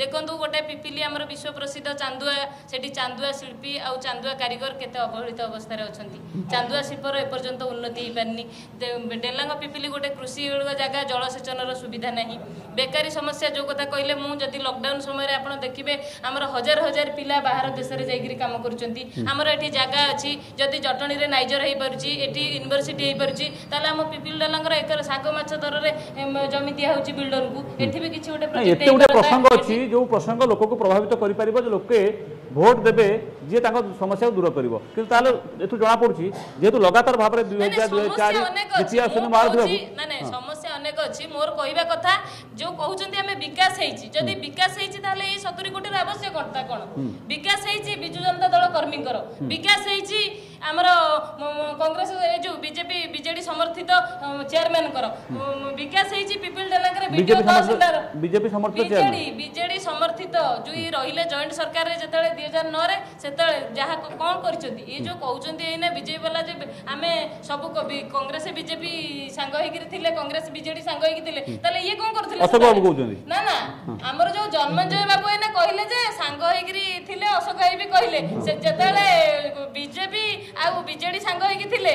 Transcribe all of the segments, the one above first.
দেখুন গোটে পিপিলি আমার বিশ্ব প্রসিদ্ধ চান্দুয়া সেটি চান্দুয়া শিল্পী আউ চান্দুয়া কারিগর কেতে অবহেলিত অবস্থায় অনেক চান্দুয়া শিল্পর এপর্যন্ত উন্নতি হয়েপারি ডেলাঙ্গ পিপিলি গোটে কৃষি জায়গা জলসেচনর সুবিধা না বেকারী সমস্যা যে কথা কহিলে মু যদি লকডাউন সময় আপনার দেখবে আমার হাজার হাজার পিলা বাহার দেশের যাই কাম করছেন আমার এটি জায়গা অছি যদি জটনী নাইজর হয়ে পড়ছে এটি ইউনিভার্সিটি হয়ে পড়ছে তাহলে আমার পিপিলি ডেলাঙ্গর এক শাগ মাছ দরের জমি দিয়া হচ্ছে বিল্ডরকু এটি কিছু গোটে প্রসঙ্গ ଅଛି ଯେଉଁ ପ୍ରସଙ୍ଗ ଲୋକକୁ ପ୍ରଭାବିତ କରିପାରିବ ଯେ ଲୋକେ ভোট দেবে যে তাঙ্ক সমস্যা দূর করব কিন্তু তাহলে এটু জনা পড়ুছি যেহেতু লগাতার ভাবে দুই হাজার দুই হাজার চারি জিতি আসুন মারুতি মানে সমস্যা অনেক অছি মোর কইবা কথা যে কহুচন্তি আমি বিকাশ হইছি যদি বিকাশ হইছি তাহলে এই 70 কোটির আবশ্যকতা কোন বিকাশ হইছি বিজু জনতা দল কর্মীঙ্কর বিকাশ হইছি আমার কংগ্রেস এই যে বিজেপি সমর্থিত চেয়ারম্যানଙ୍କର ବିକାଶ ହେଇଛି ପିପିଲ ଡେଲାଙ୍ଗରେ ବିଡିଓ ତହସିଲଦାର ବିଜେପି ସମର୍ଥିତ ବିଜେଡି ବିଜେଡି ସମର୍ଥିତ ଯୋଉ ରହିଲେ ଜଏଣ୍ଟ ସରକାରରେ ଯେତେବେଳେ ଦୁଇ ହଜାର ନଅରେ ସେତେବେଳେ ଯାହା କ'ଣ କରିଛନ୍ତି ଏ ଯୋଉ କହୁଛନ୍ତି ଏଇନା ବିଜେପି ବାଲା ଯେ ଆମେ ସବୁ କଂଗ୍ରେସ ବିଜେପି ସାଙ୍ଗ ହେଇକିରି ଥିଲେ କଂଗ୍ରେସ ବିଜେଡି ସାଙ୍ଗ ହେଇକି ଥିଲେ ତାହେଲେ ଇଏ କ'ଣ କରୁଥିଲେ ନା ନା ଆମର ଯୋଉ ଜନ୍ମଞ୍ଜୟ ବାବୁ ଏଇନା କହିଲେ ଯେ ସାଙ୍ଗ ହେଇକିରି ଥିଲେ ଅଶୋକ ଭାଇ ବି କହିଲେ ସେ ଯେତେବେଳେ ବିଜେପି ଆଉ ବିଜେଡି ସାଙ୍ଗ ହେଇକି ଥିଲେ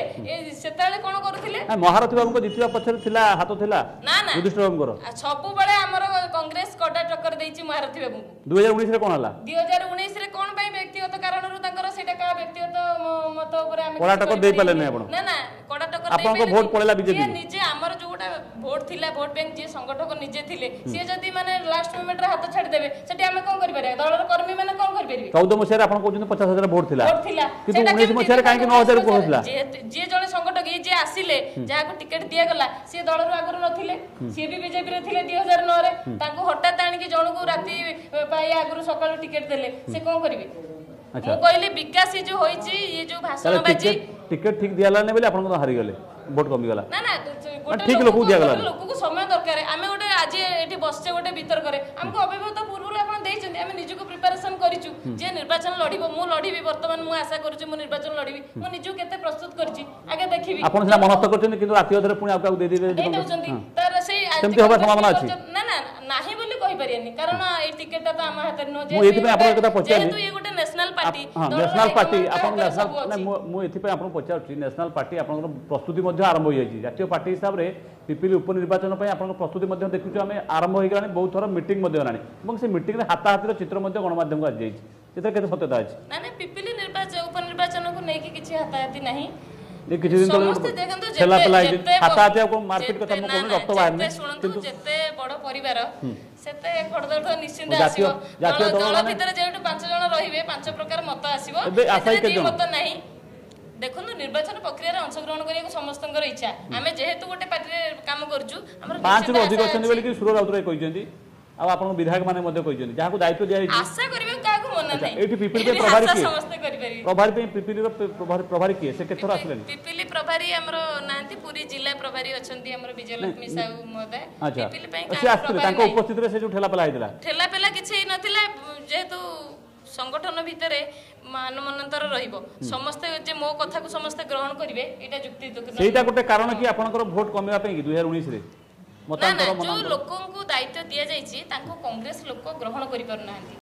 ସେତେବେଳେ କଣ କରୁଥିଲେ ମହାରଥୀ ବାବୁଙ୍କ ଜିତିବା ପଛରେ ଥିଲା ହାତ ଥିଲା ନା ନା ଯୁଧିଷ୍ଠିର ବାବୁଙ୍କର ସବୁବେଳେ ଆମର କଂଗ୍ରେସ କଡ଼ା ଟକ୍କର ଦେଇଛି ମହାରଥୀ ବାବୁଙ୍କୁ ଦୁଇ ହଜାର ଉଣେଇଶରେ କଣ ହେଲା ଦୁଇ ହଜାର ଉଣେଇଶରେ କଣ ପାଇଁ ବ୍ୟକ୍ତିଗତ କାରଣରୁ ତାଙ୍କର ସେଇଟା କାହା ବ୍ୟକ୍ତିଗତ ମତ ଉପରେ ଆମେ କଡ଼ା ଟକ୍କର ଦେଇପାରିଲେନି ଆପଣ ନା ନା କଡ଼ା ଟକ୍କର ଆପଣଙ୍କ ଭୋଟ ପଳେଇଲା ବିଜେପି ନିଜେ ଆମର ଯୋଉଟା ଭୋଟ ଥିଲା ଭୋଟ ବ୍ୟାଙ୍କ সংগঠক নিজে ଥିଲେ ସିଏ ଯଦି ମାନେ ଲାଷ୍ଟ ମୁମେଣ୍ଟରେ ହାତ ଛାଡ଼ିଦେବେ ସେଠି ଆମେ କ'ଣ କରିପାରିବା ଦଳର କର୍ମୀ ମାନେ କ'ଣ କରିପାରିବେ ଚଉଦ ମସିହାରେ ଆପଣ କହୁଛନ୍ତି ପଚାଶ ହଜାର ଭୋଟ ଥିଲା ଭୋଟ ଥିଲା କିନ୍ତୁ ଉଣେଇଶ ମସିହାରେ କାହିଁକି ନଅ ହଜାର କହୁଥିଲା ଯିଏ ଜଣେ ସଂଗଠକ ଇଏ ଯିଏ ଆସିଲେ ଯାହାକୁ ଟିକେଟ ଦିଆଗଲା ସିଏ ଦଳରୁ ଆଗରୁ ନଥିଲେ ସିଏ ବି ବିଜେପିରେ ଥିଲେ ଦୁଇ ହଜାର ନଅରେ ତାଙ୍କୁ ହଠାତ୍ ଆଣିକି ଜଣକୁ ରାତି ପାଇଁ ଆଗରୁ ସକାଳୁ ଟିକେଟ ଦେଲେ ସେ କ'ଣ କରିବେ ମୁଁ କହିଲି ବିକାଶ ଇଏ ଯୋଉ ହୋଇଛି ଇଏ ଯୋଉ ଭାଷଣବାଜି ଟିକେଟ ଠିକ ଦିଆଗଲାନି ବୋଲି ଆପଣ ହାରିଗଲେ ଭୋଟ କମିଗଲା ଠିକ ଲୋକକୁ ଦିଆଗଲା ଲୋକକୁ ସମୟ ଦରକାର ଆମେ ଗୋଟେ ଆଜି ଏଠି ବସିଛେ ଗୋଟେ ବିତର୍କରେ ଆମକୁ ଅଭିଭୂତ ପୂର୍ବରୁ ଆପଣ ଦେଇଛନ୍ତି ଆମେ ନିଜକୁ ପ୍ରିପାରେସନ କରିଛୁ ଯେ ନିର୍ବାଚନ ଲଢିବ ମୁଁ ଲଢିବି ବର୍ତ୍ତମାନ ମୁଁ ଆଶା କରୁଛି ମୁଁ ନିର୍ବାଚନ ଲଢିବି ମୁଁ ନିଜକୁ କେତେ ପ୍ରସ୍ତୁତ କରିଛି ଆଗେ ଦେଖିବି ଆପଣ ସିନା ମନସ୍ଥ କରିଛନ୍ତି କିନ୍ତୁ ରାତି ଅଧରେ ପୁଣି ଆଉ କାହାକୁ ଦେଇଦେବେ ଦେଇ ଦେଉଛନ୍ତି ତାର ସେଇ ସେମିତି ହବା ସମ୍ଭାବନା ଅଛି କରିପାରିବେନି କାରଣ ଏଇ ଟିକେଟଟା ତ ଆମ ହାତରେ ନୁହଁ ମୁଁ ଏଥିପାଇଁ ଆପଣଙ୍କ କଥା ପଚାରିଲି ଯେହେତୁ ଇଏ ଗୋଟେ ନ୍ୟାସନାଲ ପାର୍ଟି ନ୍ୟାସନାଲ ପାର୍ଟି ଆପଣ ନ୍ୟାସନାଲ ମୁଁ ଏଥିପାଇଁ ଆପଣଙ୍କୁ ପଚାରୁଛି ନ୍ୟାସନାଲ ପାର୍ଟି ଆପଣଙ୍କର ପ୍ରସ୍ତୁତି ମଧ୍ୟ ଆରମ୍ଭ ହୋଇଯାଇଛି ଜାତୀୟ ପାର୍ଟି ହିସାବରେ ପିପିଲି ଉପନିର୍ବାଚନ ପାଇଁ ଆପଣଙ୍କ ପ୍ରସ୍ତୁତି ମଧ୍ୟ ଦେଖୁଛୁ ଆମେ ଆରମ୍ଭ ହୋଇଗଲାଣି ବହୁତ ଥର ମିଟିଂ ମଧ୍ୟ ହେଲାଣି ଏବଂ ସେ ମିଟିଂରେ ହାତାହାତିର ଚିତ୍ର ମଧ୍ୟ ଗଣମାଧ୍ୟମକୁ ଆସିଯାଇଛି ସେଥିରେ କେତେ ସତ୍ୟତା ଅଛି ନା ନା ପିପିଲି ନିର୍ବାଚନ ଉପନିର୍ବାଚନକୁ ନେଇକି କିଛି ହାତାହାତି ନାହିଁ କିଛି ଦିନ ତଳେ ଠେଲା ପେଲା ହେଇଛି ହାତାହାତି ଆଉ କ'ଣ ମାର୍କେଟ କଥା ମୁଁ କହୁନି ରକ୍ତ ବାହାରିନି କିନ୍ତୁ ଯେତେ ବଡ଼ ପରିବାର ସେତେ ଖଡଦଡ ନିଶ୍ଚିନ୍ତ ଆସିବ ଦଳ ଭିତରେ ଯେଉଁଠୁ ପାଞ୍ଚ ଜଣ ରହିବେ ପାଞ୍ଚ ପ୍ରକାର ମତ ଆସିବ ମତ ନାହିଁ ଦେଖନ୍ତୁ ନିର୍ବାଚନ ପ୍ରକ୍ରିୟାରେ ଅଂଶଗ୍ରହଣ କରିବାକୁ ସମସ୍ତଙ୍କର ଇଚ୍ଛା ଆମେ ଯେହେତୁ ଗୋଟେ ପାର୍ଟିରେ କାମ କରୁଛୁ ଆମର ପାଞ୍ଚରୁ ଅଧିକ ଅଛନ୍ତି ବୋଲିକି ସୁର ରାଉତରାୟ କହିଛନ୍ତି ଆଉ ଆପଣଙ୍କ ବିଧାୟକ ମାନେ ମଧ୍ୟ କହିଛନ୍ତି ଯାହାକୁ ଦାୟିତ୍ୱ ଦିଆଯାଇଛି ଆଶା କରିବେ କାହାକୁ ମନା ନାହିଁ ଏଠି ପିପିଲି ପାଇଁ ପ୍ରଭାରୀ କିଏ ପ୍ରଭାରୀ ପାଇଁ ପିପିଲିର ପ୍ରଭାରୀ କିଏ ସେ କେତେଥର ଆସିଲେଣି ପିପିଲି ଆମର ନାହାନ୍ତି ପୁରୀ ଜିଲ୍ଲା ପ୍ରଭାରୀ ଅଛନ୍ତି ଆମର ବିଜୟଲକ୍ଷ୍ମୀ ସାହୁ ମହୋଦୟ ପିପିଲି ପାଇଁ ତାଙ୍କ ଉପସ୍ଥିତିରେ ସେ ଯୋଉ ଠେଲାପେଲା ହେଇଥିଲା ଠେଲାପେଲା କିଛି ହେଇନଥିଲା ଯେହେତୁ সংগঠন ভিতরে মানমন্যতর রহব সমস্তে যে মো কথা সমস্তে গ্রহণ করবে এটা যুক্তি সেইটা গোটে কারণ কি আপনার ভোট কমিবা পাই 2019 রে না না যে লোকଙ୍କୁ দায়িত্ব দিয়া যাইছি তাঙ্কু কংগ্রেস লোক গ্রহণ করি পারু নাহান্তি